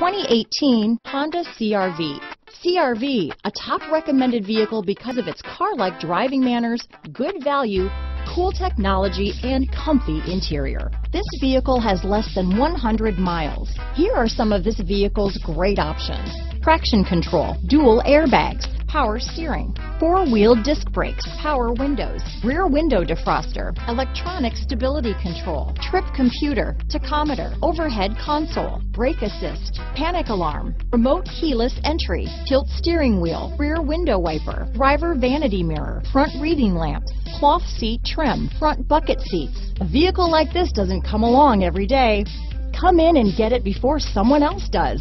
2018 Honda CRV. CRV, a top recommended vehicle because of its car-like driving manners, good value, cool technology, and comfy interior. This vehicle has less than 100 miles. Here are some of this vehicle's great options. Traction control, dual airbags, power steering, four-wheel disc brakes, power windows, rear window defroster, electronic stability control, trip computer, tachometer, overhead console, brake assist, panic alarm, remote keyless entry, tilt steering wheel, rear window wiper, driver vanity mirror, front reading lamps, cloth seat trim, front bucket seats. A vehicle like this doesn't come along every day. Come in and get it before someone else does.